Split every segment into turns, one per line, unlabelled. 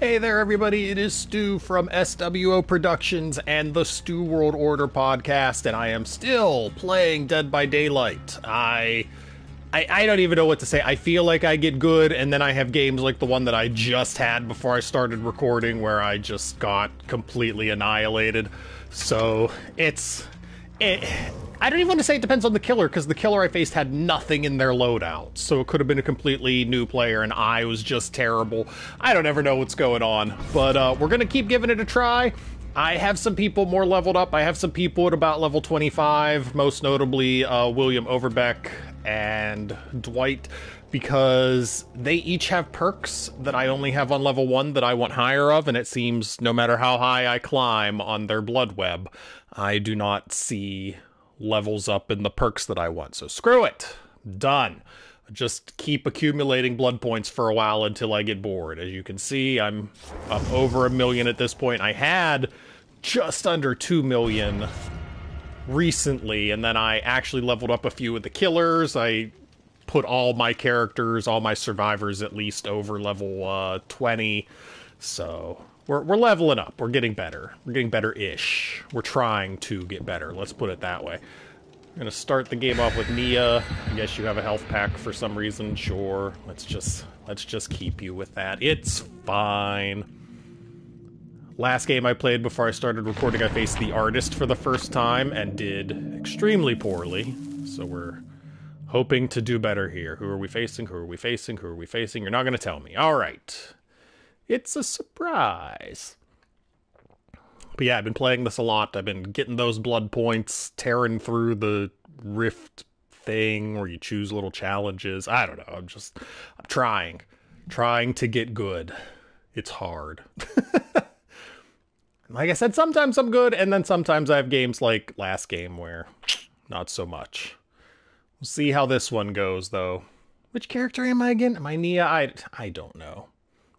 Hey there, everybody. It is Stew from SWO Productions and the Stew World Order podcast, and I am still playing Dead by Daylight. I, I, I don't even know what to say. I feel like I get good, and then I have games like the one that I just had before I started recording, where I just got completely annihilated. So it's, it, I don't even want to say it depends on the killer because the killer I faced had nothing in their loadout, so it could have been a completely new player, and I was just terrible. I don't ever know what's going on, but uh, we're gonna keep giving it a try. I have some people more leveled up. I have some people at about level 25, most notably uh, William Overbeck and Dwight, because they each have perks that I only have on level 1 that I want higher of, and it seems no matter how high I climb on their blood web, I do not see levels up in the perks that I want. So screw it. Done. Just keep accumulating blood points for a while until I get bored. As you can see, I'm up over a million at this point. I had just under 2 million recently, and then I actually leveled up a few of the killers. I put all my characters, all my survivors at least over level uh, 20. So we're, we're leveling up. We're getting better. We're getting better-ish. We're trying to get better. Let's put it that way. I'm gonna start the game off with Nea. I guess you have a health pack for some reason. Sure. Let's just let's just keep you with that. It's fine. Last game I played before I started recording, I faced the artist for the first time and did extremely poorly. So we're hoping to do better here. Who are we facing? Who are we facing? Who are we facing? You're not gonna tell me. All right. It's a surprise. But yeah, I've been playing this a lot. I've been getting those blood points, tearing through the rift thing where you choose little challenges. I don't know. I'm just I'm trying. Trying to get good. It's hard. like I said, sometimes I'm good, and then sometimes I have games like last game where not so much. We'll see how this one goes though. Which character am I again? Am I Nea? I I don't know.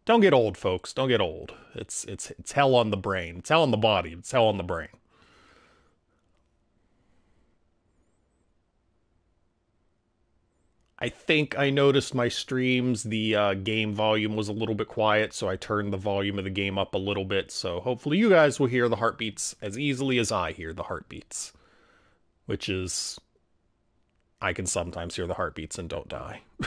Don't get old, folks. Don't get old. It's it's it's hell on the brain. It's hell on the body. It's hell on the brain. I think I noticed my streams, the uh, game volume was a little bit quiet, so I turned the volume of the game up a little bit. So hopefully you guys will hear the heartbeats as easily as I hear the heartbeats, which is I can sometimes hear the heartbeats and don't die.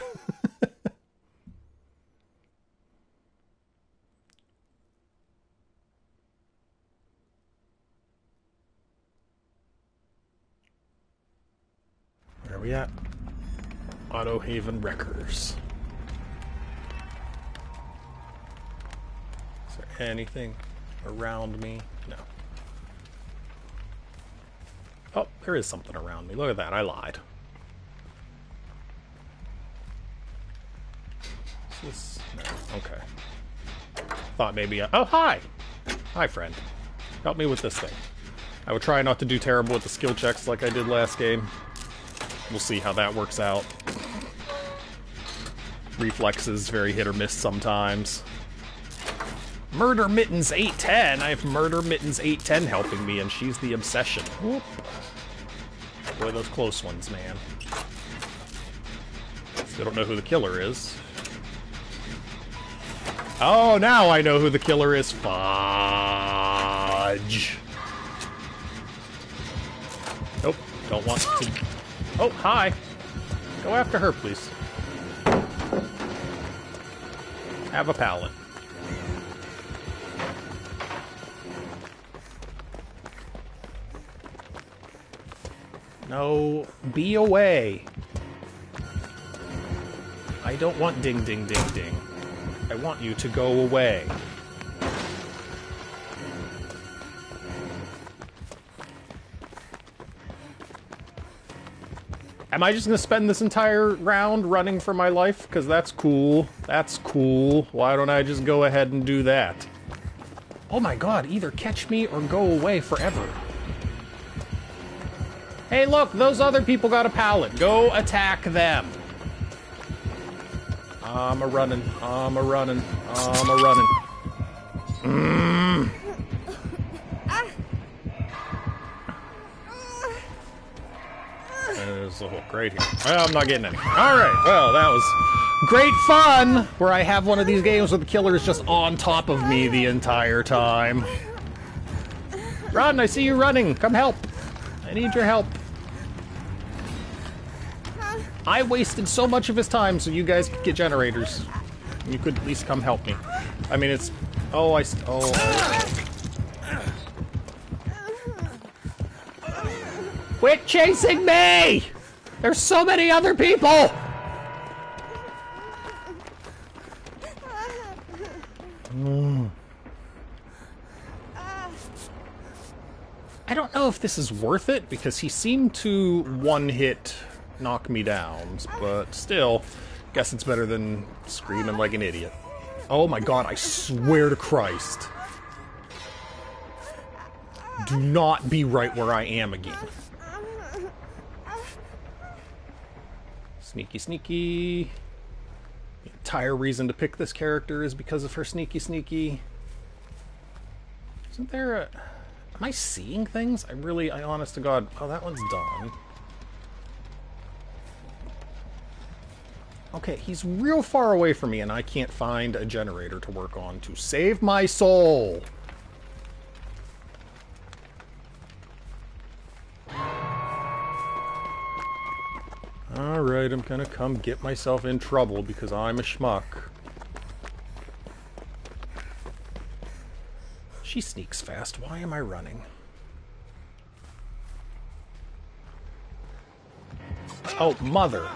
Where are we at? Autohaven Wreckers. Is there anything around me? No. Oh, there is something around me. Look at that, I lied. This, no, okay. Thought maybe I, oh hi! Hi friend. Help me with this thing. I would try not to do terrible with the skill checks like I did last game. We'll see how that works out. Reflexes, very hit or miss sometimes. Murder Mittens 810. I have Murder Mittens 810 helping me, and she's the obsession. Whoop. Boy, those close ones, man. Still don't know who the killer is. Oh, now I know who the killer is. Fudge. Nope, don't want to Oh, hi. Go after her, please. Have a pallet. No, be away. I don't want ding ding ding ding. I want you to go away. Am I just gonna spend this entire round running for my life? Because that's cool. That's cool. Why don't I just go ahead and do that? Oh my god, either catch me or go away forever. Hey look, those other people got a pallet. Go attack them. I'm a running. I'm a running. I'm a running. Right here. Well, I'm not getting any. Alright, well, that was great fun! Where I have one of these games where the killer is just on top of me the entire time. Run, I see you running. Come help. I need your help. I wasted so much of his time so you guys could get generators. You could at least come help me. I mean, it's... Oh, I... Oh... Quit chasing me! There's so many other people! I don't know if this is worth it, because he seemed to one-hit knock me down, but still, guess it's better than screaming like an idiot. Oh my god, I swear to Christ. Do not be right where I am again. Sneaky, sneaky. The entire reason to pick this character is because of her sneaky, sneaky. Isn't there a... Am I seeing things? I really, I honest to God... Oh, that one's done. Okay, he's real far away from me and I can't find a generator to work on to save my soul. Alright, I'm gonna come get myself in trouble because I'm a schmuck. She sneaks fast. Why am I running? Oh, mother.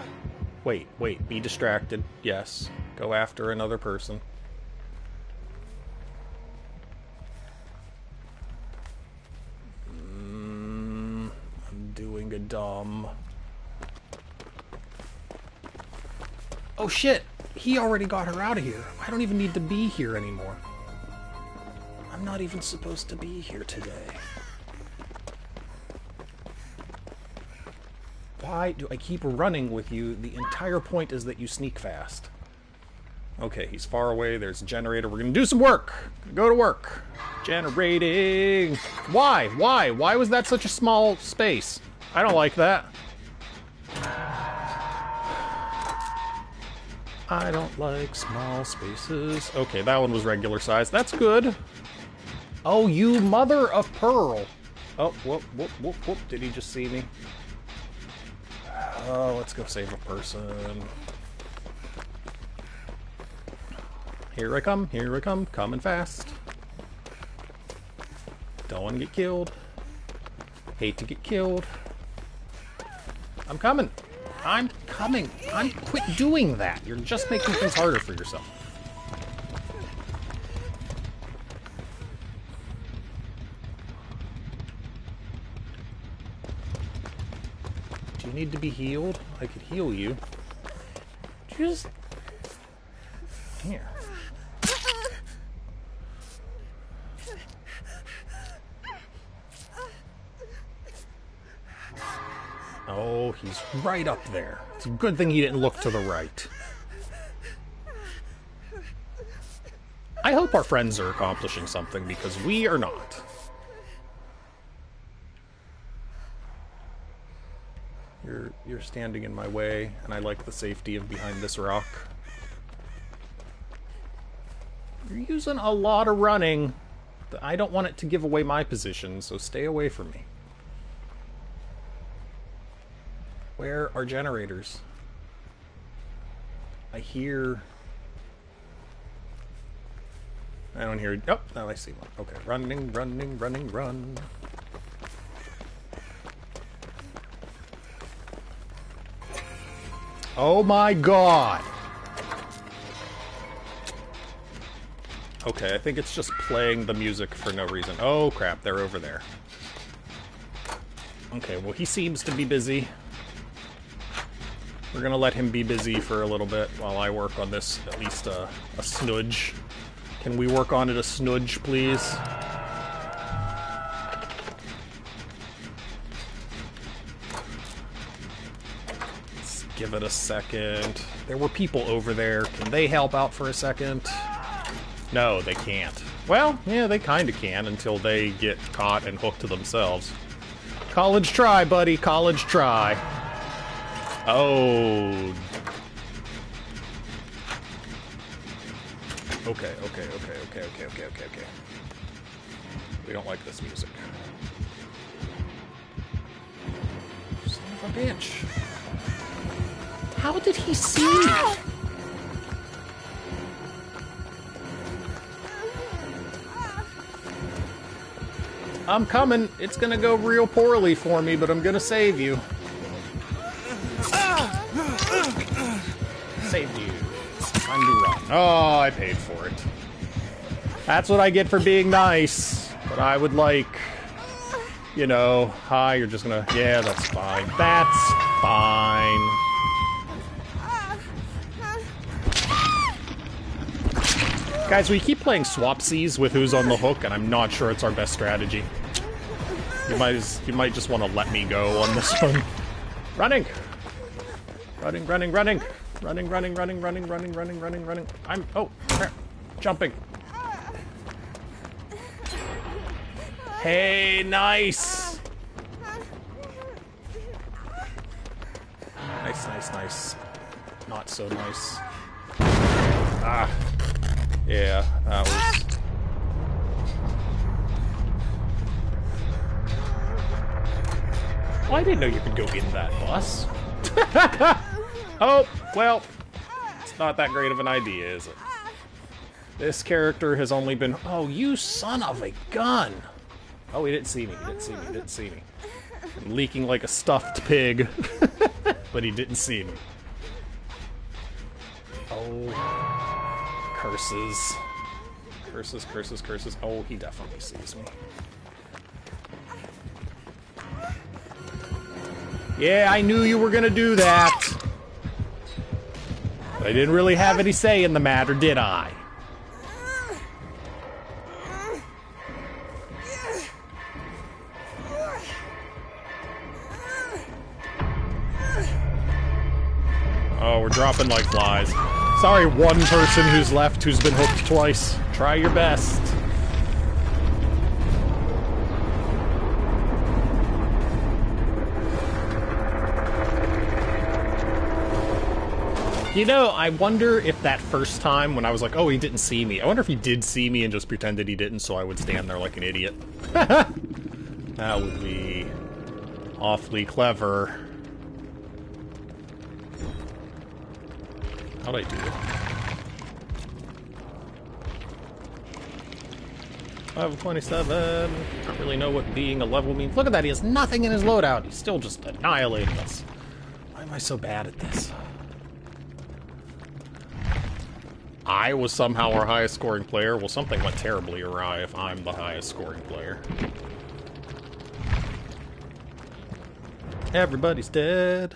Wait, wait, be distracted. Yes. Go after another person. Mm, I'm doing a dumb. Oh shit! He already got her out of here. I don't even need to be here anymore. I'm not even supposed to be here today. Why do I keep running with you? The entire point is that you sneak fast. Okay, he's far away. There's a generator. We're gonna do some work. Go to work. Generating. Why? Why? Why was that such a small space? I don't like that. I don't like small spaces. Okay, that one was regular size. That's good. Oh, you mother of pearl. Oh, whoop, whoop, whoop, whoop. Did he just see me? Oh, let's go save a person. Here I come, here I come, coming fast. Don't want to get killed. Hate to get killed. I'm coming. I'm coming. I'm quit doing that. You're just making things harder for yourself. Do you need to be healed? I could heal you. Just here. Oh, he's right up there. It's a good thing he didn't look to the right. I hope our friends are accomplishing something because we are not. You're you're standing in my way, and I like the safety of behind this rock. You're using a lot of running. I don't want it to give away my position, so stay away from me. Where are generators? I hear... I don't hear... Oh, now I see one. Okay, running, running, running, run. Oh my god! Okay, I think it's just playing the music for no reason. Oh crap, they're over there. Okay, well he seems to be busy. We're gonna let him be busy for a little bit while I work on this, at least uh, a snudge. Can we work on it a snudge, please? Let's give it a second. There were people over there. Can they help out for a second? No, they can't. Well, yeah, they kinda can until they get caught and hooked to themselves. College try, buddy. College try. Oh. Okay, okay, okay, okay, okay, okay, okay, okay. We don't like this music. Son of a bitch. How did he see me? I'm coming. It's gonna go real poorly for me, but I'm gonna save you. Oh, I paid for it. That's what I get for being nice. But I would like, you know, hi, you're just gonna, yeah, that's fine. That's fine. Guys, we keep playing swapsies with who's on the hook, and I'm not sure it's our best strategy. You might, you might just want to let me go on this one. Running! Running, running, running! Running, running, running, running, running, running, running, running. I'm, oh. Jumping. Hey, nice! Nice, nice, nice. Not so nice. Ah. Yeah, that was... I didn't know you could go in that bus. oh, well, it's not that great of an idea, is it? This character has only been... Oh, you son of a gun! Oh, he didn't see me, he didn't see me, he didn't see me. I'm leaking like a stuffed pig. but he didn't see me. Oh. Curses. Curses, curses, curses. Oh, he definitely sees me. Yeah, I knew you were gonna do that. I didn't really have any say in the matter, did I? Oh, we're dropping like flies. Sorry, one person who's left who's been hooked twice. Try your best. You know, I wonder if that first time when I was like, oh, he didn't see me, I wonder if he did see me and just pretended he didn't so I would stand there like an idiot. that would be awfully clever. How'd I do it? Level 27. I don't really know what being a level means. Look at that, he has nothing in his loadout. He's still just annihilating us. Why am I so bad at this? I was somehow our highest scoring player. Well, something went terribly awry if I'm the highest scoring player. Everybody's dead.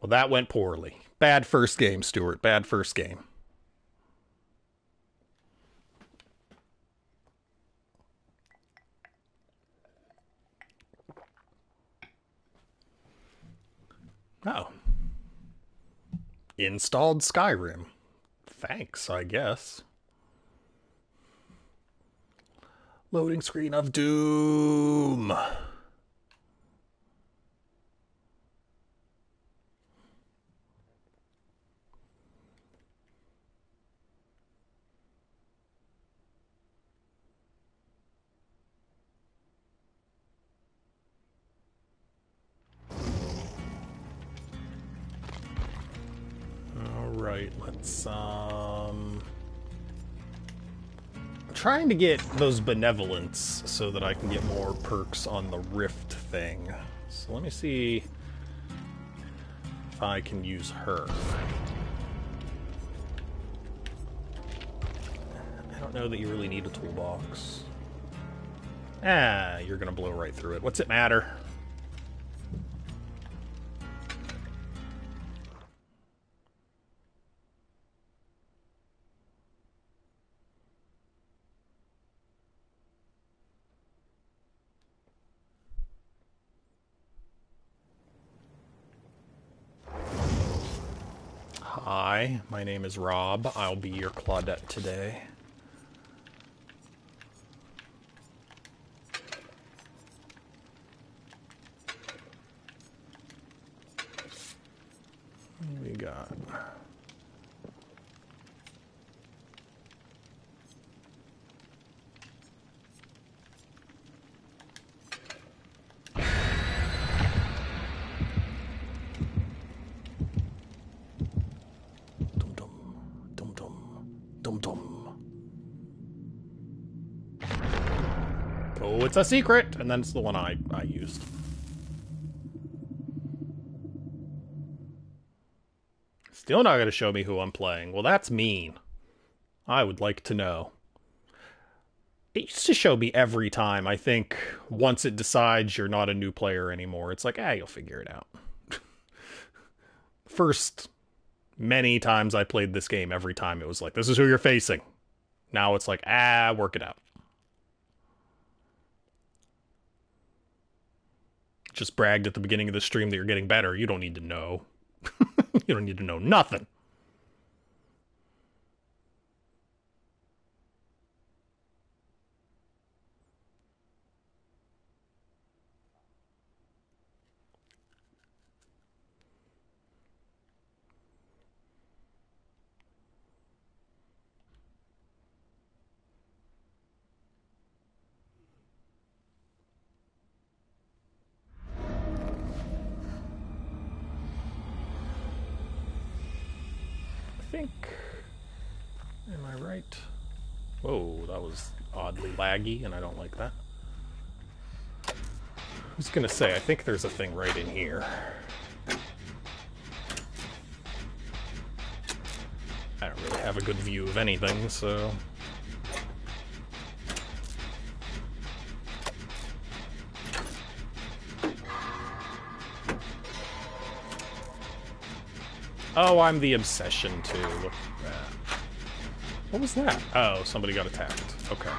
Well, that went poorly. Bad first game, Stuart. Bad first game. Oh. Installed Skyrim. Thanks, I guess. Loading screen of Doom. Alright, let's, um... I'm trying to get those benevolence so that I can get more perks on the rift thing. So let me see if I can use her. I don't know that you really need a toolbox. Ah, you're gonna blow right through it. What's it matter? My name is Rob. I'll be your Claudette today. we got? It's a secret, and then it's the one I I used. Still not going to show me who I'm playing. Well, that's mean. I would like to know. It used to show me every time. I think once it decides you're not a new player anymore, it's like, ah, you'll figure it out. First many times I played this game, every time it was like, this is who you're facing. Now it's like, ah, work it out. Just bragged at the beginning of the stream that you're getting better. You don't need to know. you don't need to know nothing. I think. Am I right? Whoa, that was oddly laggy, and I don't like that. I was gonna say, I think there's a thing right in here. I don't really have a good view of anything, so. Oh, I'm the obsession too. Look at that. What was that? Oh, somebody got attacked. Okay.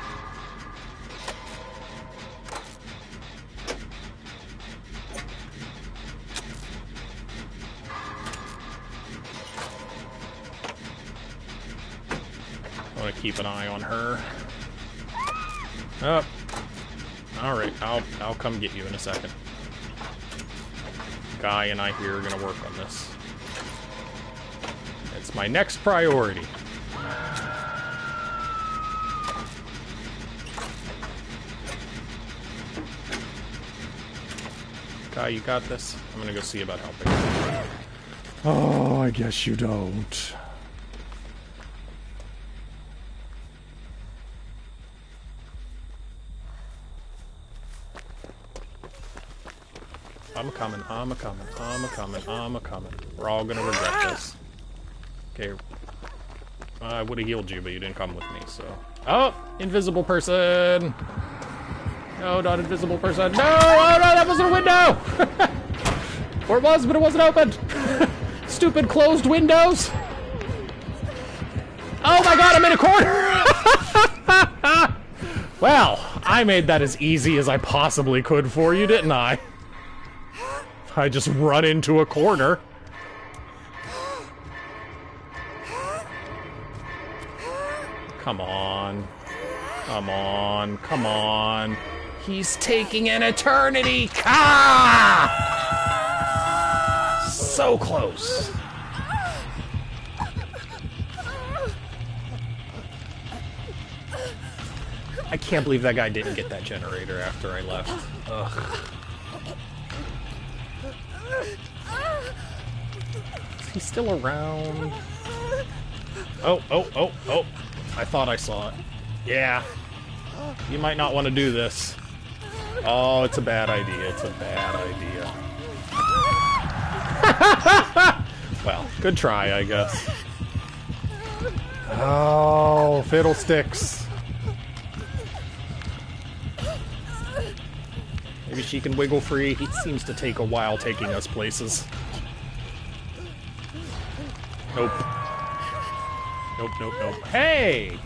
Keep an eye on her. Oh. All right, I'll I'll come get you in a second. Guy and I here are gonna work on this. It's my next priority. Guy, you got this? I'm gonna go see about helping. Oh, I guess you don't. I'm a coming, I'm a coming, I'm a coming, I'm a coming. We're all gonna regret ah! this. Okay. I would have healed you, but you didn't come with me, so. Oh! Invisible person! No, not invisible person. No! Oh no, that wasn't a window! or it was, but it wasn't opened! Stupid closed windows! Oh my god, I'm in a corner! well, I made that as easy as I possibly could for you, didn't I? I just run into a corner. Come on. Come on. Come on. He's taking an eternity. Ah! So close. I can't believe that guy didn't get that generator after I left. Ugh. Is he still around? Oh, oh, oh, oh. I thought I saw it. Yeah. You might not want to do this. Oh, it's a bad idea. It's a bad idea. well, good try, I guess. Oh, fiddlesticks. Maybe she can wiggle free. He seems to take a while taking us places. Nope. Nope, nope, nope. Hey!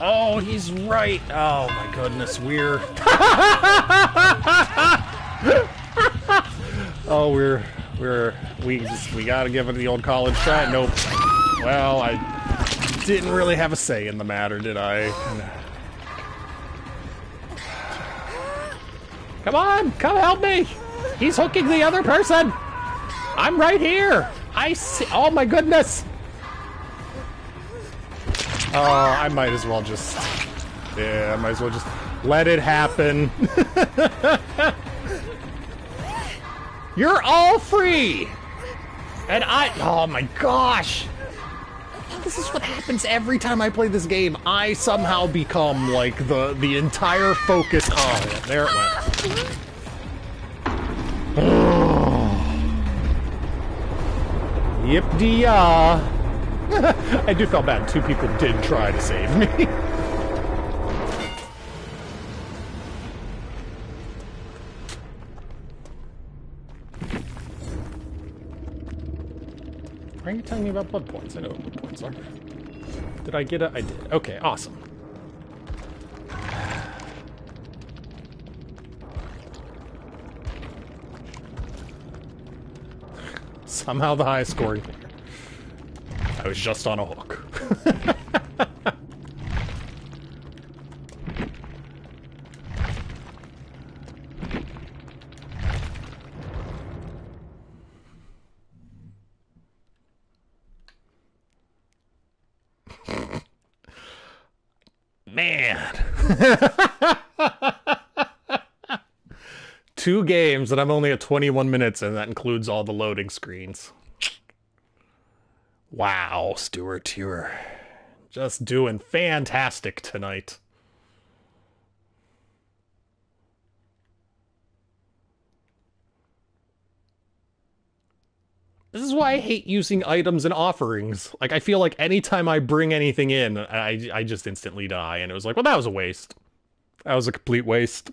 Oh, he's right. Oh my goodness, we're. oh, we're we're we just we gotta give it the old college try. Nope. Well, I didn't really have a say in the matter, did I? Come on, come help me! He's hooking the other person! I'm right here! I see- Oh my goodness! Oh, I might as well just... Yeah, I might as well just let it happen. You're all free! And I... Oh my gosh! This is what happens every time I play this game. I somehow become, like, the, the entire focus... Oh, there it went. Yip de ya. I do feel bad. Two people did try to save me. Why are you telling me about blood points? I know what blood points are. Did I get it? I did. Okay, awesome. Somehow the highest scoring player. I was just on a hook. Man. Two games and I'm only at 21 minutes and that includes all the loading screens. Wow, Stuart, you're just doing fantastic tonight. This is why I hate using items and offerings. Like, I feel like anytime I bring anything in, I, I just instantly die. And it was like, well, that was a waste. That was a complete waste.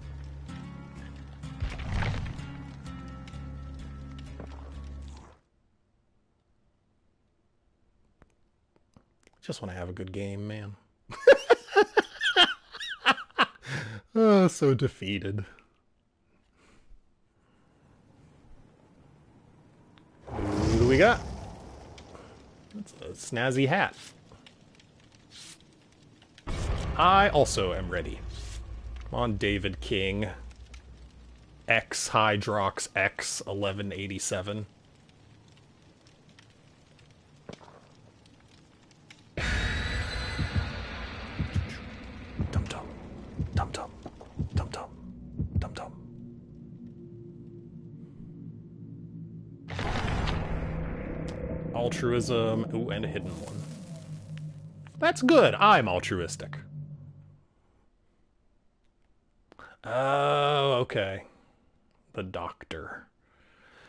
Just want to have a good game, man. oh, so defeated. Who do we got? That's a snazzy hat. I also am ready. Come on, David King. X Hydrox X 1187. Altruism. Ooh, and a hidden one. That's good. I'm altruistic. Oh, okay. The Doctor.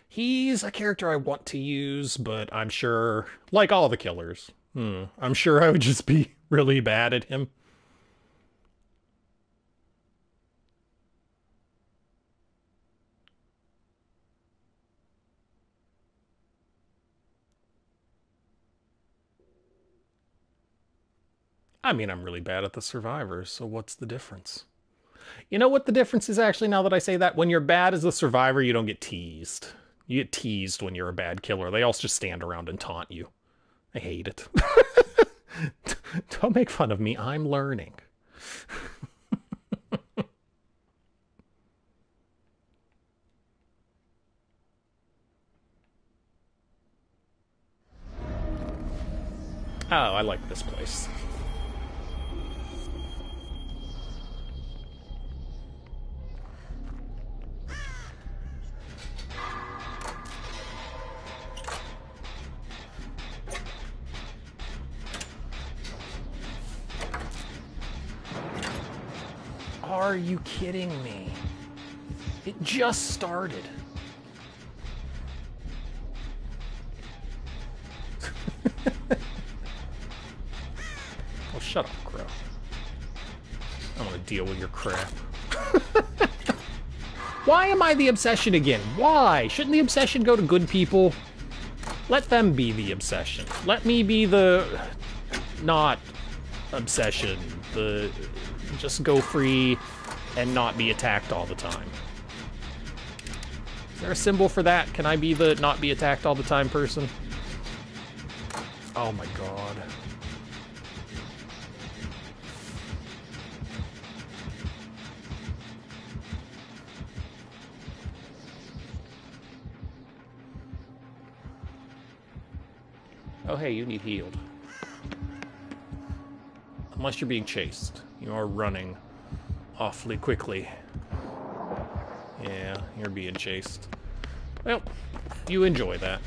He's a character I want to use, but I'm sure, like all the killers, hmm, I'm sure I would just be really bad at him. I mean, I'm really bad at the survivors, so what's the difference? You know what the difference is actually now that I say that? When you're bad as a survivor, you don't get teased. You get teased when you're a bad killer. They all just stand around and taunt you. I hate it. don't make fun of me. I'm learning. oh, I like this place. Kidding me? It just started. oh, shut up, Crow. I don't want to deal with your crap. Why am I the obsession again? Why? Shouldn't the obsession go to good people? Let them be the obsession. Let me be the not obsession. The just go free and not be attacked all the time. Is there a symbol for that? Can I be the not be attacked all the time person? Oh my god. Oh hey, you need healed. Unless you're being chased. You are running awfully quickly. Yeah, you're being chased. Well, you enjoy that.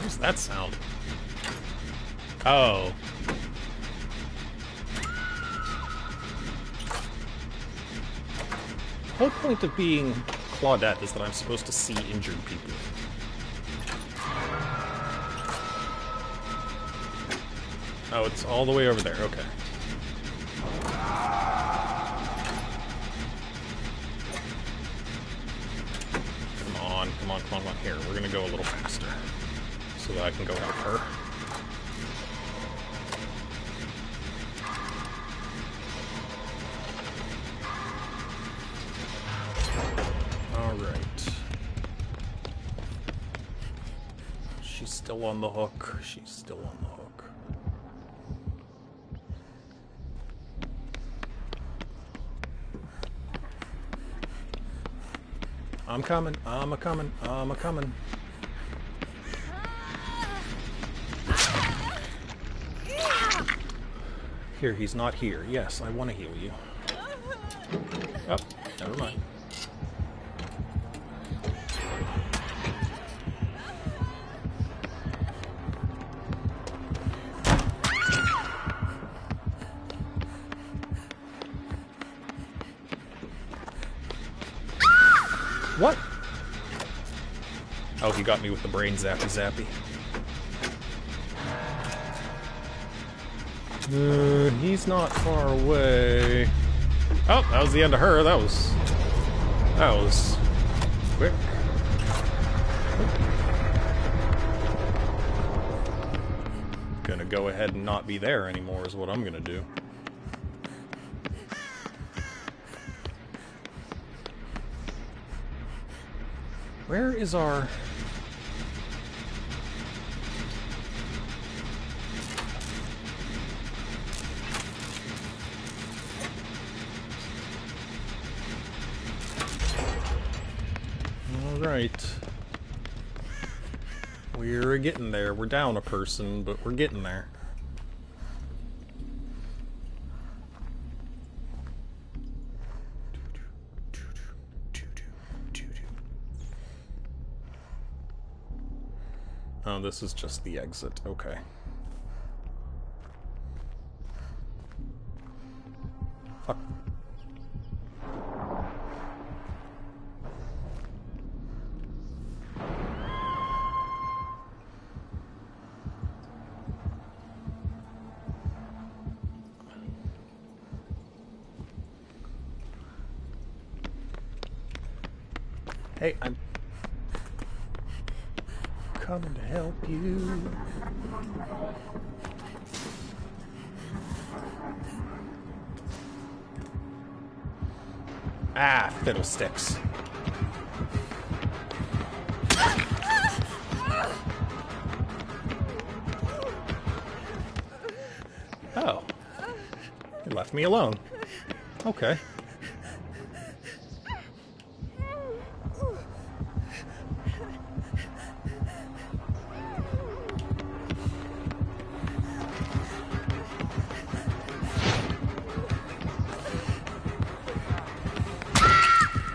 What's that sound? Oh. The whole point of being Claudette is that I'm supposed to see injured people. Oh, it's all the way over there. Okay. Come on, come on, come on, come on. Here, we're gonna go a little faster. So that I can go help her. The hook. She's still on the hook. I'm coming. I'm a coming. I'm a coming. Here, he's not here. Yes, I want to heal you. Oh, never mind. Got me with the brain zappy zappy. Uh, he's not far away. Oh, that was the end of her. That was... That was... quick. Gonna go ahead and not be there anymore is what I'm gonna do. Where is our... getting there. We're down a person, but we're getting there. Oh, this is just the exit. Okay. Okay.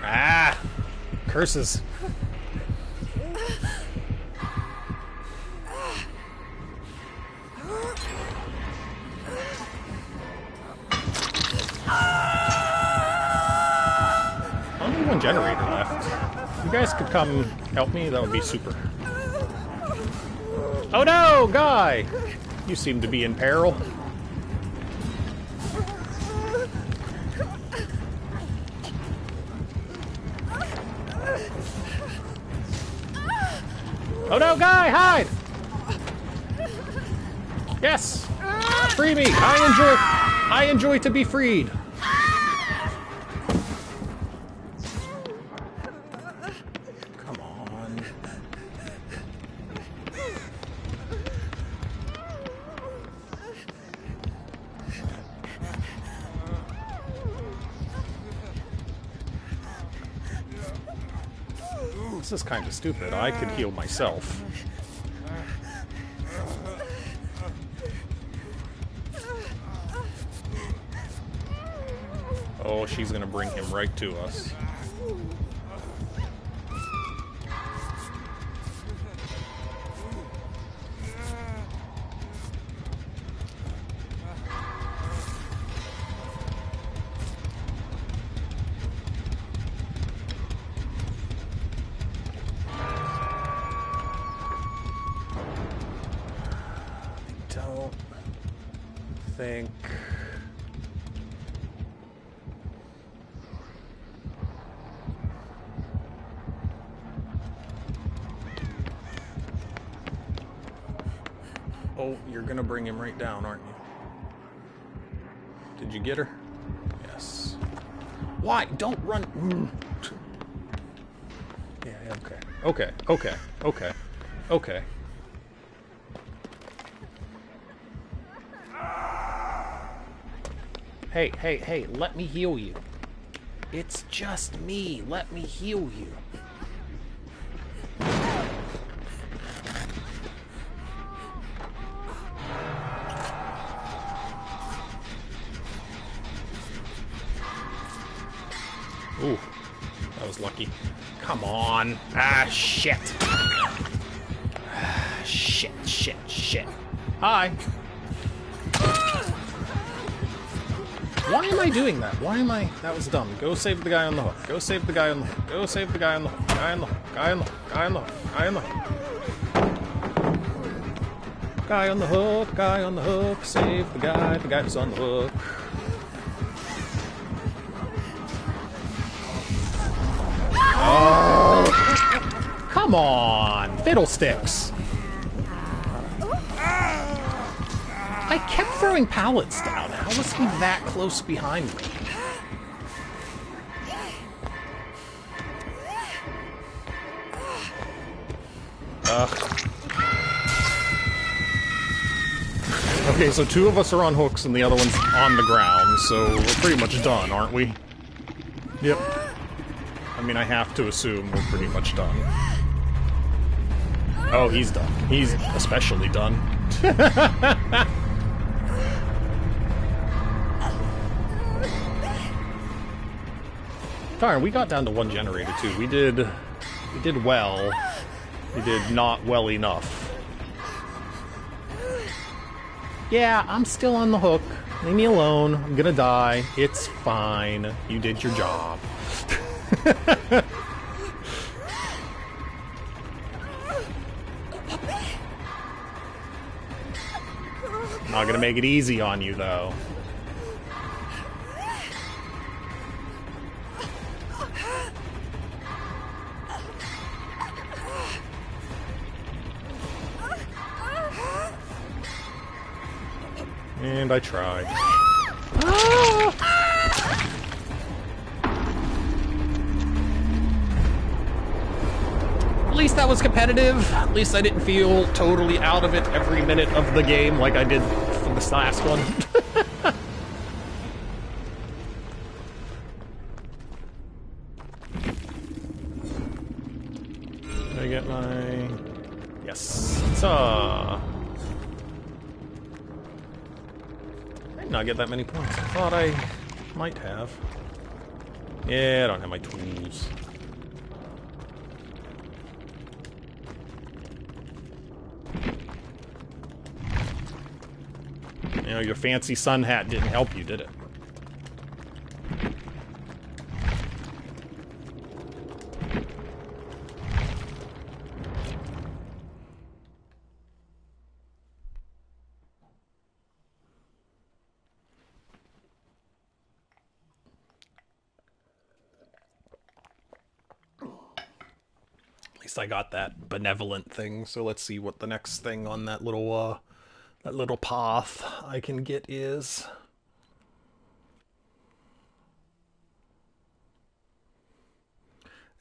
Ah! Curses. One generator left. If you guys could come help me, that would be super. Oh no, guy! You seem to be in peril. Oh no, guy, hide! Yes! Free me! I enjoy I enjoy to be freed. Kind of stupid. I could heal myself. Oh, she's gonna bring him right to us. Okay. Hey, hey, hey, let me heal you. It's just me. Let me heal you. Ooh, that was lucky. Come on. Ah, shit. Doing that? Why am I... That was dumb. Go save the guy on the hook. Go save the guy on the hook. Go save the guy on the hook. Guy on the hook. Guy on the hook. Guy on the hook. Guy on the hook. Guy on the hook. Guy on the hook. Save the guy. The guy who's on the hook. Oh. Come on. Fiddlesticks. I kept throwing pallets down. How was he that close behind me? Ugh. Okay, so two of us are on hooks and the other one's on the ground, so we're pretty much done, aren't we? Yep. I mean, I have to assume we're pretty much done. Oh, he's done. He's especially done. Darn, we got down to one generator too. We did we did well. We did not well enough. Yeah, I'm still on the hook. Leave me alone. I'm gonna die. It's fine. You did your job. Not gonna make it easy on you though. And I tried. At least that was competitive. At least I didn't feel totally out of it every minute of the game like I did for this last one. that many points. I thought I might have. Yeah, I don't have my tools. You know, your fancy sun hat didn't help you, did it? Got that benevolent thing. So let's see what the next thing on that little uh that little path I can get is.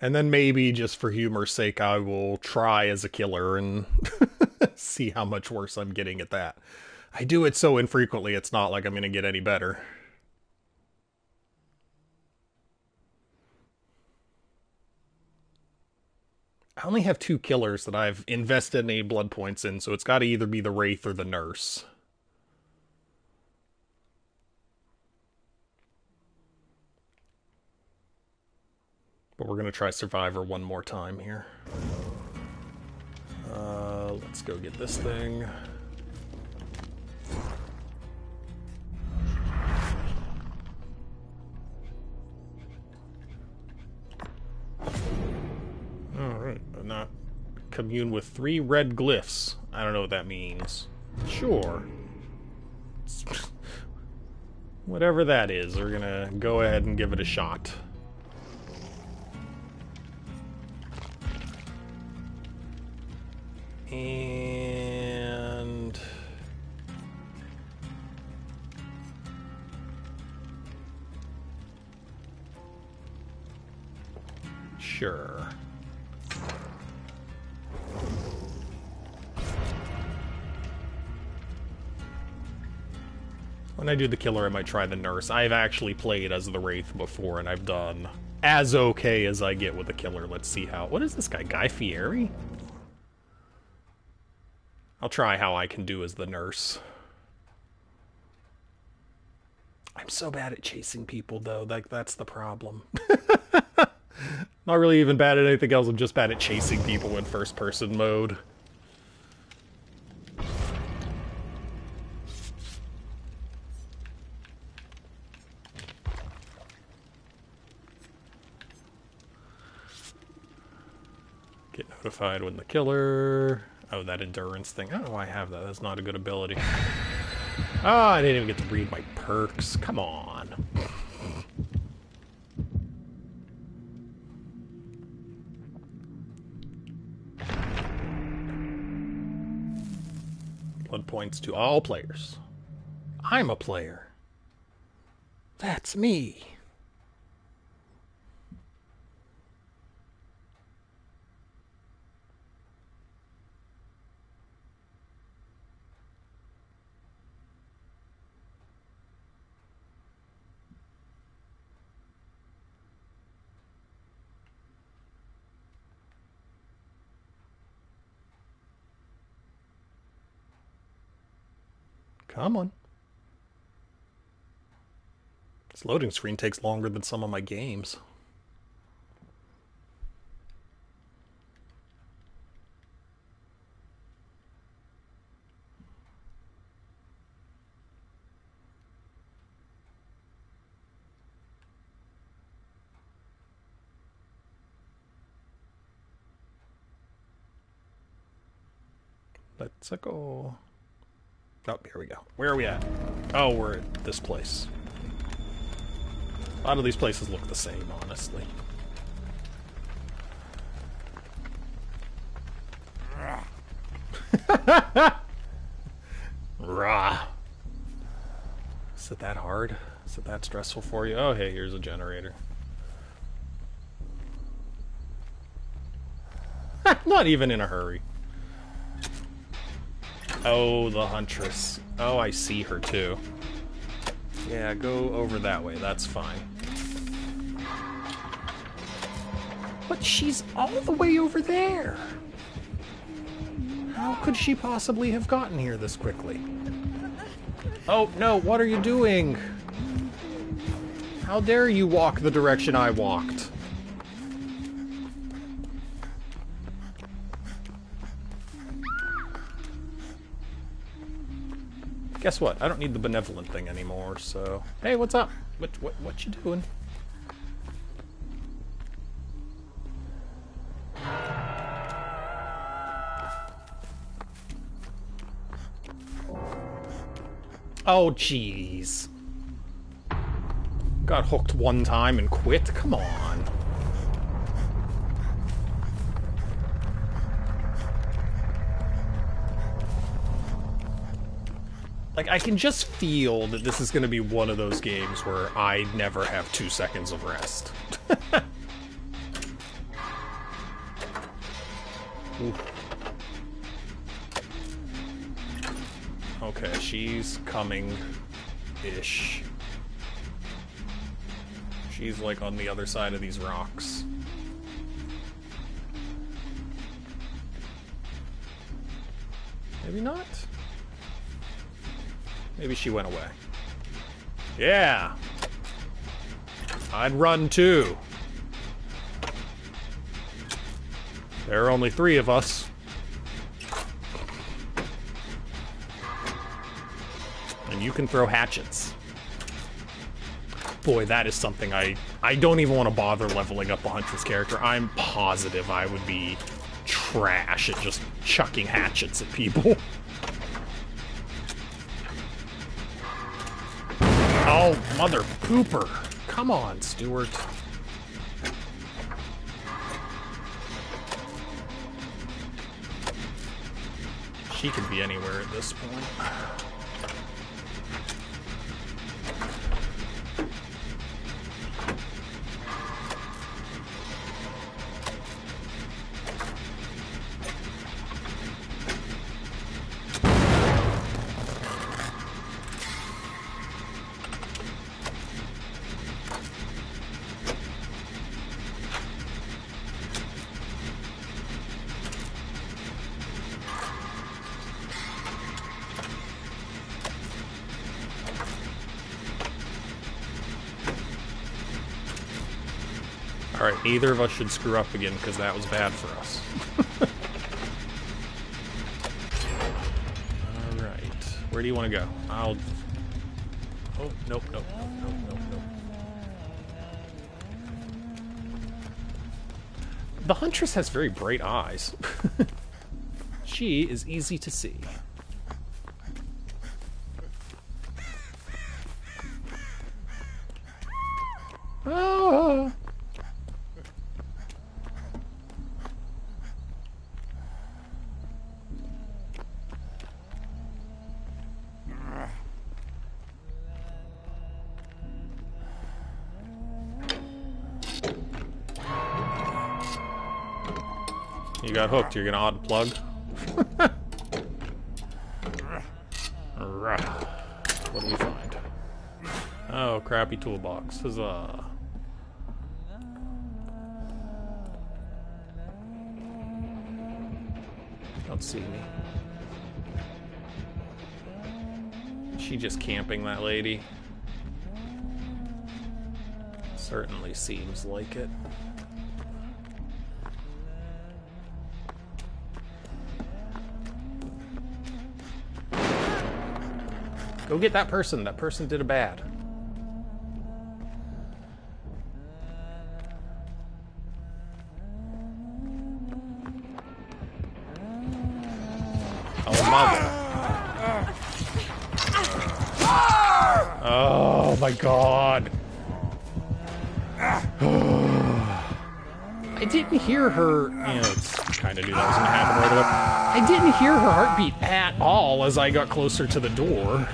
And then maybe just for humor's sake, I will try as a killer and see how much worse I'm getting at that. I do it so infrequently, it's not like I'm going to get any better. I only have two killers that I've invested any blood points in, so it's got to either be the Wraith or the Nurse. But we're going to try Survivor one more time here. Uh, let's go get this thing. Commune with three red glyphs. I don't know what that means. Sure. Whatever that is, we're gonna go ahead and give it a shot. And... Sure. When I do the killer, I might try the nurse. I've actually played as the Wraith before, and I've done as okay as I get with the killer. Let's see how... What is this guy? Guy Fieri? I'll try how I can do as the nurse. I'm so bad at chasing people, though. Like, that's the problem. Not really even bad at anything else. I'm just bad at chasing people in first-person mode. Get notified when the killer... Oh, that endurance thing. I don't know why I have that. That's not a good ability. Oh, I didn't even get to read my perks. Come on. Blood points to all players. I'm a player. That's me. Come on. This loading screen takes longer than some of my games. Let's go. Oh, here we go. Where are we at? Oh, we're at this place. A lot of these places look the same, honestly. Rah. Is it that hard? Is it that stressful for you? Oh, hey, here's a generator. Not even in a hurry. Oh, the Huntress. Oh, I see her too. Yeah, go over that way. That's fine. But she's all the way over there. How could she possibly have gotten here this quickly? Oh, no, what are you doing? How dare you walk the direction I walked? Guess what? I don't need the benevolent thing anymore, so... Hey, what's up? What, what, what you doing? Oh, jeez. Got hooked one time and quit? Come on. Like, I can just feel that this is going to be one of those games where I never have two seconds of rest. okay, she's coming-ish. She's, like, on the other side of these rocks. Maybe not? Maybe she went away. Yeah! I'd run too. There are only three of us. And you can throw hatchets. Boy, that is something I... I don't even want to bother leveling up a Huntress character. I'm positive I would be trash at just chucking hatchets at people. Oh, mother pooper. Come on, Stuart. She could be anywhere at this point. Alright, neither of us should screw up again, because that was bad for us. Alright, where do you want to go? I'll... Oh, nope, nope, nope, nope, nope, nope. The Huntress has very bright eyes. she is easy to see. Got hooked. You're gonna unplug. What do we find? Oh, crappy toolbox. Huzzah. Don't see me. She just camping that lady? Certainly seems like it. Go get that person. That person did a bad. Oh, mother. Oh, my God. I didn't hear her, you know, kind of knew that was going to happen right away. I didn't hear her heartbeat at all as I got closer to the door.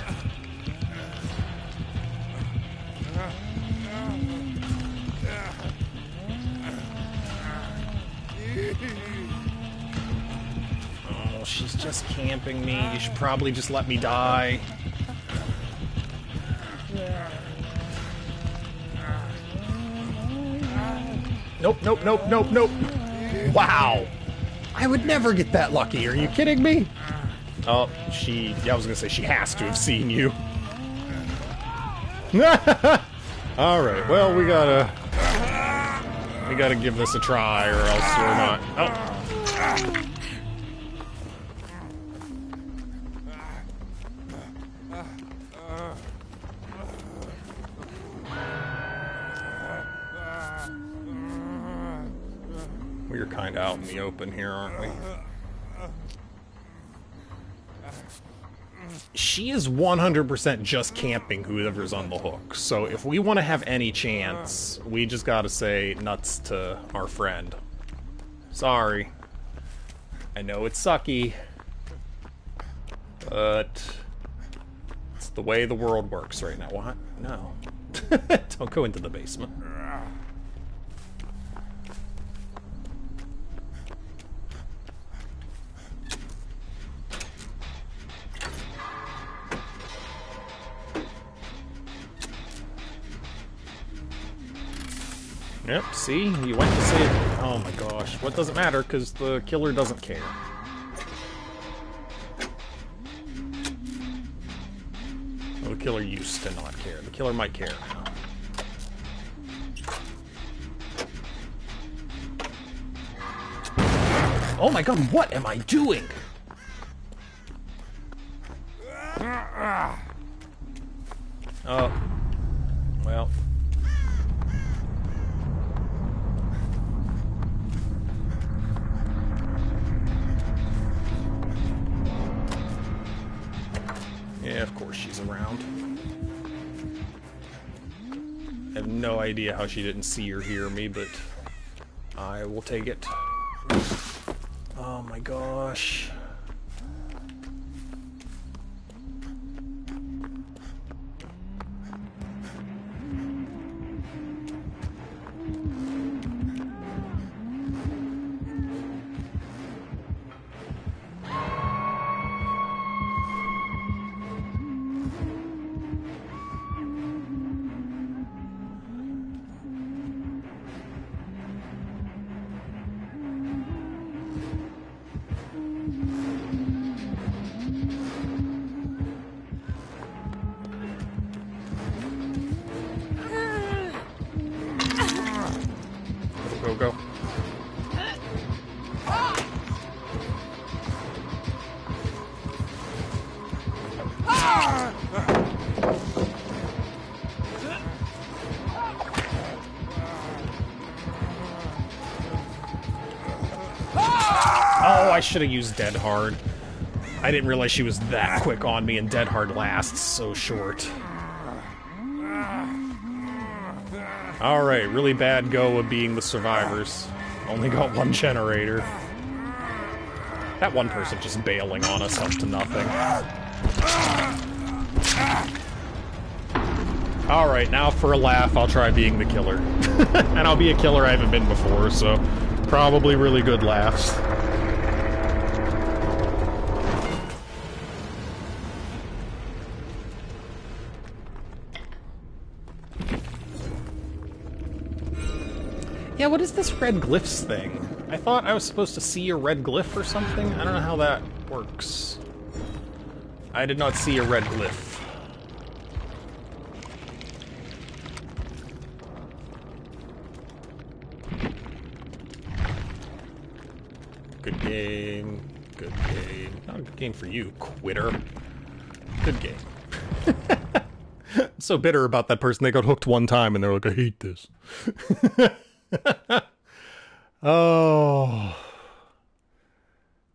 Just camping me. You should oh. probably just let me die. Nope, nope, nope, nope, nope. Wow. I would never get that lucky. Are you kidding me? Oh, she... Yeah, I was gonna say she has to have seen you. Alright, well, we gotta... We gotta give this a try, or else we're not... Oh. In the open here, aren't we? She is 100% just camping whoever's on the hook. So if we want to have any chance, we just gotta say nuts to our friend. Sorry. I know it's sucky. But... It's the way the world works right now. What? No. Don't go into the basement. Yep, see? You went to save... Oh my gosh. What doesn't matter, because the killer doesn't care. Well, the killer used to not care. The killer might care now. Oh my god, what am I doing? Idea how she didn't see or hear me, but I will take it. Oh my gosh. Should have used Dead Hard. I didn't realize she was that quick on me, and Dead Hard lasts so short. Alright, really bad go of being the survivors. Only got one generator. That one person just bailing on us helps to nothing. Alright, now for a laugh, I'll try being the killer. and I'll be a killer I haven't been before, so probably really good laughs. Yeah, what is this red glyphs thing? I thought I was supposed to see a red glyph or something. I don't know how that works. I did not see a red glyph. Good game. Good game. Not a good game for you, quitter. Good game. So bitter about that person. They got hooked one time and they're like, I hate this. oh.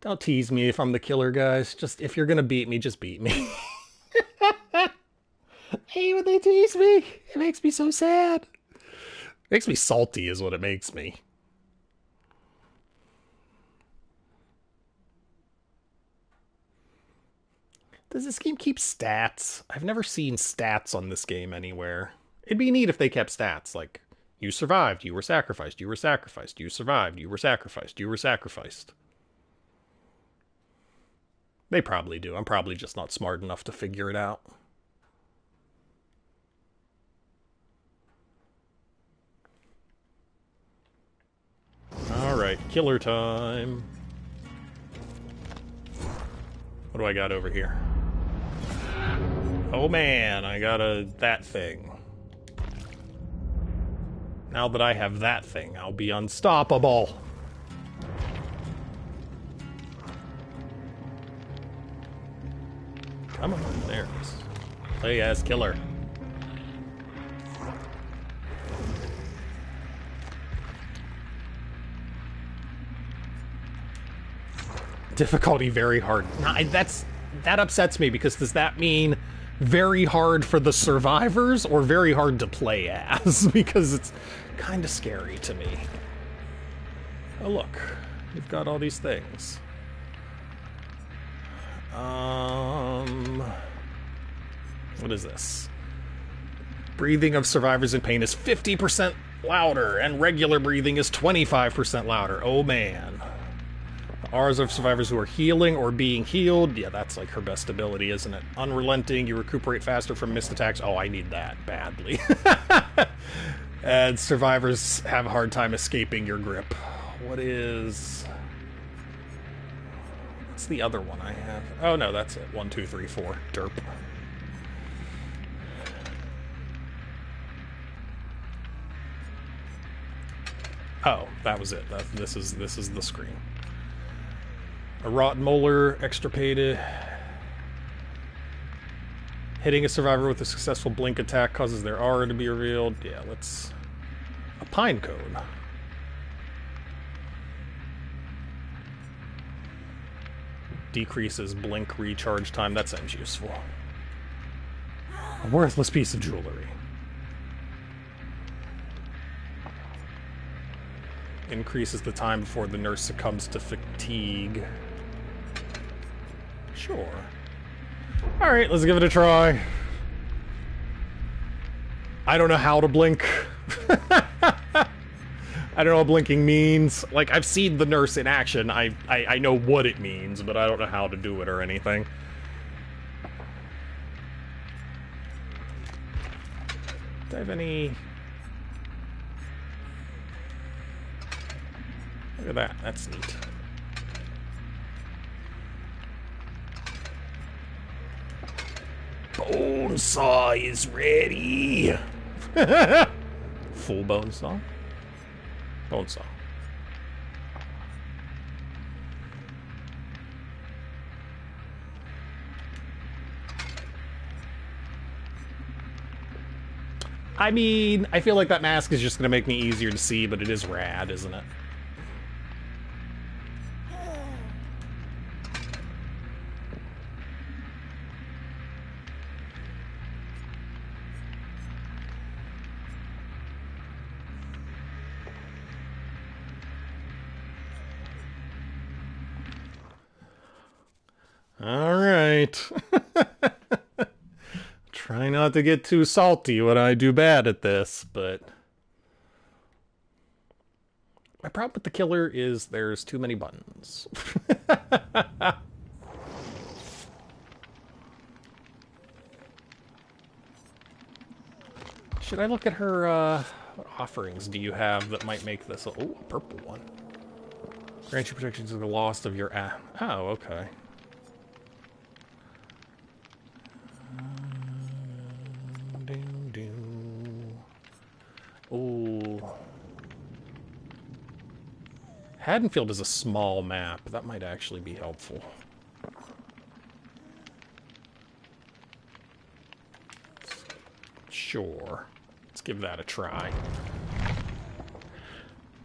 Don't tease me if I'm the killer, guys. Just if you're gonna beat me, just beat me. I hate when they tease me. It makes me so sad. It makes me salty, is what it makes me. Does this game keep stats? I've never seen stats on this game anywhere. It'd be neat if they kept stats, like you survived, you were sacrificed, you were sacrificed, you survived, you were sacrificed, you were sacrificed. They probably do. I'm probably just not smart enough to figure it out. Alright, killer time. What do I got over here? Oh man, I got a that thing. Now that I have that thing, I'll be unstoppable. Come on, there. Play as killer. Difficulty very hard. Nah, that's that upsets me because does that mean very hard for the survivors or very hard to play as? because it's kind of scary to me. Oh look, we've got all these things. Um, What is this? Breathing of survivors in pain is 50% louder, and regular breathing is 25% louder. Oh man. Auras of survivors who are healing or being healed. Yeah, that's like her best ability, isn't it? Unrelenting, you recuperate faster from missed attacks. Oh, I need that badly. and survivors have a hard time escaping your grip. What is. What's the other one I have? Oh, no, that's it. One, two, three, four. Derp. Oh, that was it. That, this is this is the screen. A rotten molar extirpated. Hitting a survivor with a successful blink attack causes their aura to be revealed. Yeah, let's. Pine cone. Decreases blink recharge time. That sounds useful. A worthless piece of jewelry. Increases the time before the nurse succumbs to fatigue. Sure. Alright, let's give it a try. I don't know how to blink. I don't know what blinking means. Like, I've seen the nurse in action. I, I, I know what it means, but I don't know how to do it or anything. Do I have any... Look at that. That's neat. Bone saw is ready. Full bone saw? Bone saw. I mean, I feel like that mask is just going to make me easier to see, but it is rad, isn't it? To get too salty when I do bad at this, but my problem with the killer is there's too many buttons. Should I look at her, uh, what offerings do you have that might make this a, oh, a purple one? Grant you protection to the loss of your, ah, oh, okay. Ooh. Haddonfield is a small map. That might actually be helpful. Sure. Let's give that a try.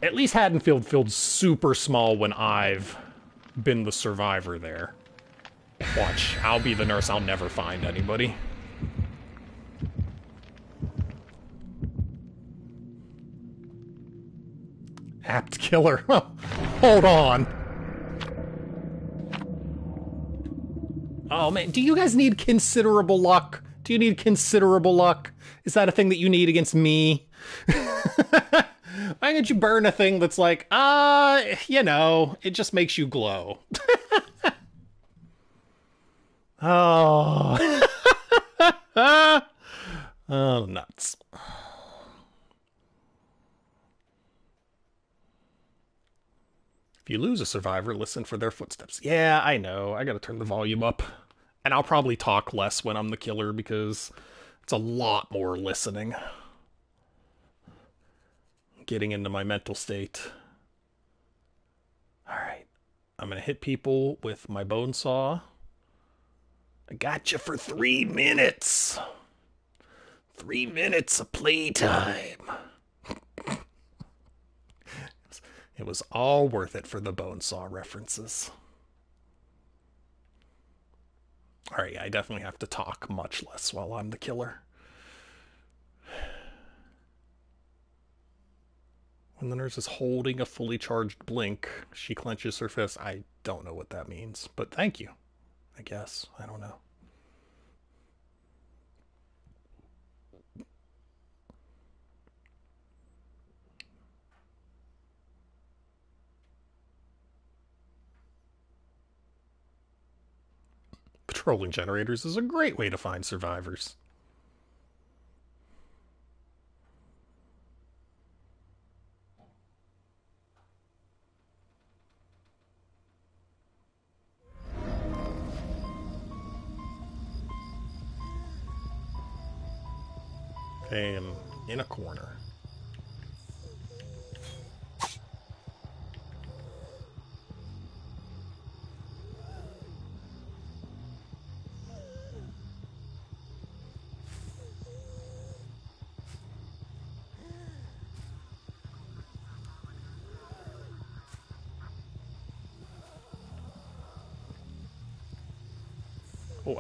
At least Haddonfield feels super small when I've been the survivor there. Watch, I'll be the nurse, I'll never find anybody. Apt killer. Hold on. Oh man, do you guys need considerable luck? Do you need considerable luck? Is that a thing that you need against me? Why don't you burn a thing that's like, uh, you know, it just makes you glow? oh. oh, nuts. You lose a survivor, listen for their footsteps. Yeah, I know. I gotta turn the mm-hmm. volume up. And I'll probably talk less when I'm the killer because it's a lot more listening. Getting into my mental state. Alright. I'm gonna hit people with my bone saw. I got you for three minutes. Three minutes of playtime. It was all worth it for the bone saw references. Alright, I definitely have to talk much less while I'm the killer. When the nurse is holding a fully charged blink, she clenches her fist. I don't know what that means, but thank you. I guess. I don't know. Trolling generators is a great way to find survivors. I'm in a corner.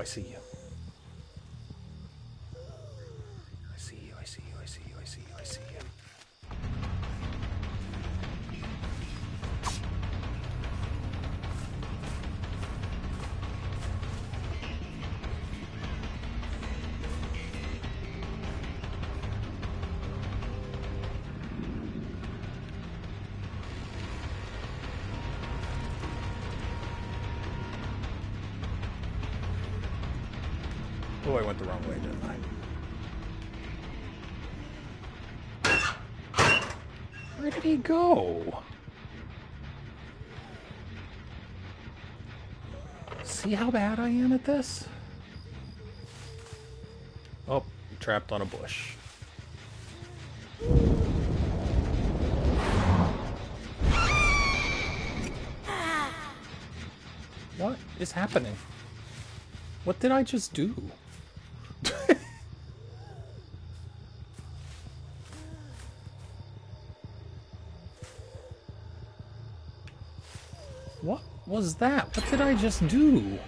I see you. Go? See how bad I am at this? Oh, trapped on a bush. What is happening? What did I just do? Was that? What did I just do?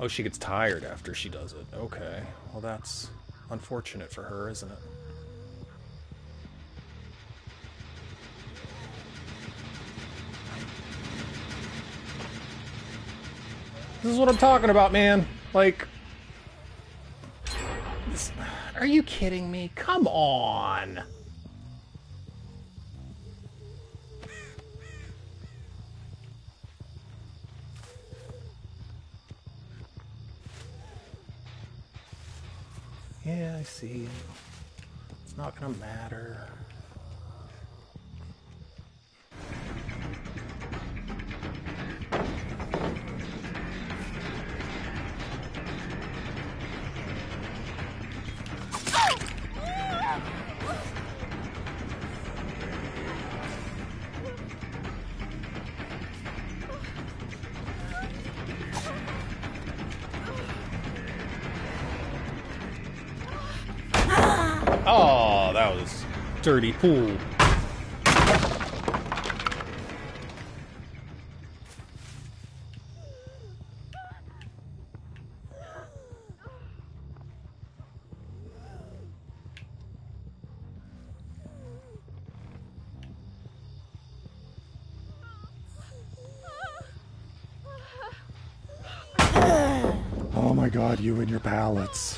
Oh, she gets tired after she does it. Okay. Well, that's unfortunate for her, isn't it? This is what I'm talking about, man. Like, are you kidding me? Come on. Yeah, I see. It's not gonna matter. Dirty pool. Oh my god, you and your pallets.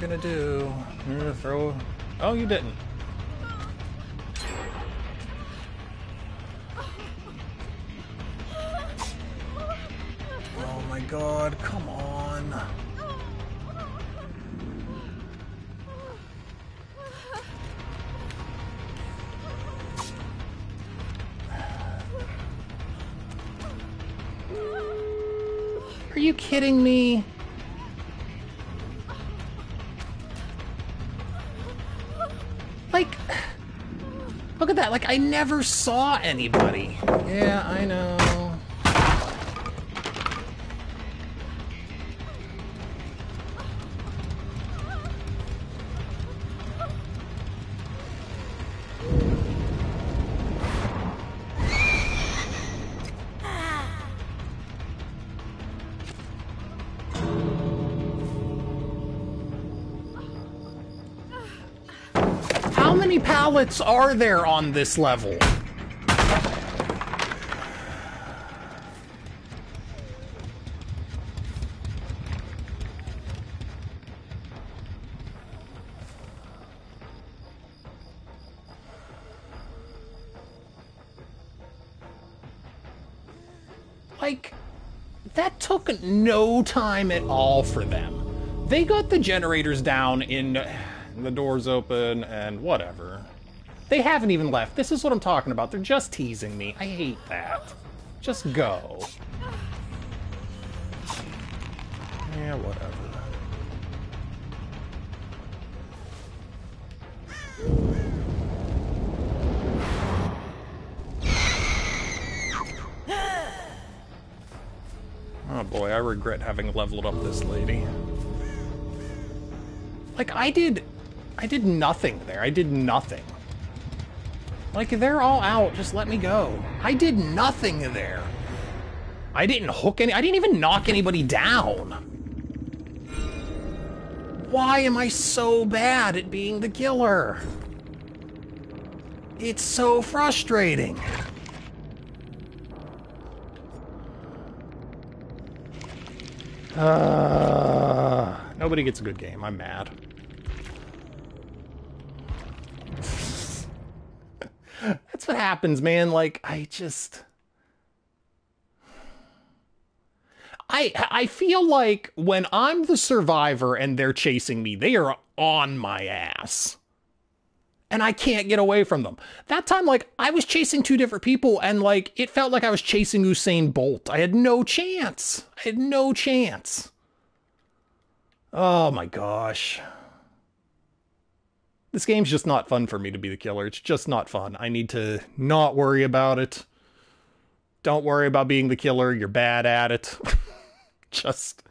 Gonna do. You're gonna throw. Oh, you didn't. Oh my god, come on. Are you kidding me? Like, I never saw anybody. Yeah, I know. Pallets are there on this level? Like, that took no time at all for them. They got the generators down in the doors open and whatever. They haven't even left. This is what I'm talking about. They're just teasing me. I hate that. Just go. Yeah, whatever. Oh boy, I regret having leveled up this lady. Like, I did... I did nothing there. I did nothing. Like, they're all out. Just let me go. I did nothing there. I didn't hook any... I didn't even knock anybody down. Why am I so bad at being the killer? It's so frustrating. Uh, nobody gets a good game. I'm mad. That's what happens, man. Like, I just. I I feel like when I'm the survivor and they're chasing me, they are on my ass. And I can't get away from them. That time, like, I was chasing two different people, and like, it felt like I was chasing Usain Bolt. I had no chance. I had no chance. Oh my gosh. This game's just not fun for me to be the killer. It's just not fun. I need to not worry about it. Don't worry about being the killer. You're bad at it. just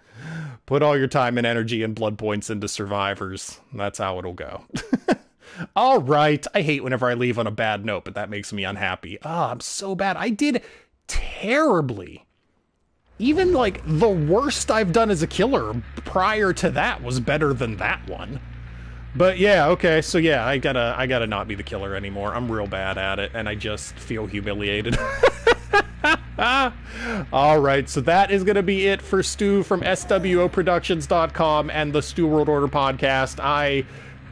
put all your time and energy and blood points into survivors. That's how it'll go. all right. I hate whenever I leave on a bad note, but that makes me unhappy. Ah, oh, I'm so bad. I did terribly. Even like the worst I've done as a killer prior to that was better than that one. But yeah, okay, so yeah, I gotta I gotta not be the killer anymore. I'm real bad at it, and I just feel humiliated. All right, so that is gonna be it for Stew from SWOProductions.com and the Stew World Order podcast. I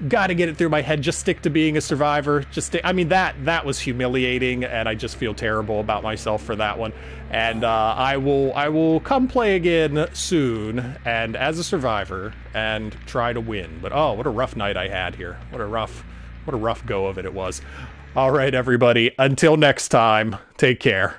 got to get it through my head. Just stick to being a survivor. Just, stay. I mean that that was humiliating, and I just feel terrible about myself for that one. And uh, I will I will come play again soon, and as a survivor, and try to win. But oh, what a rough night I had here. What a rough what a rough go of it it was. All right, everybody. Until next time, take care.